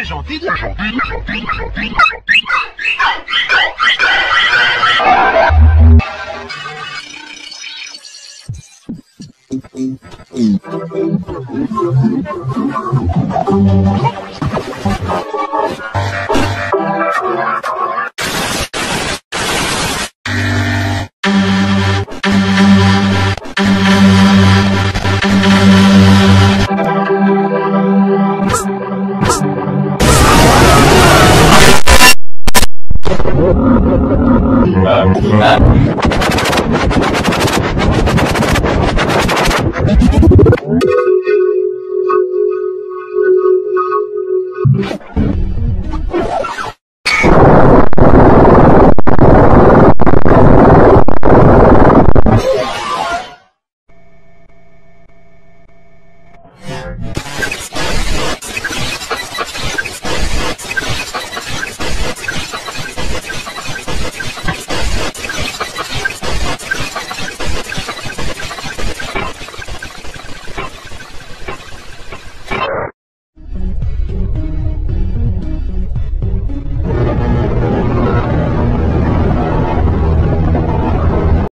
C'est gentil, c'est gentil. Thank you.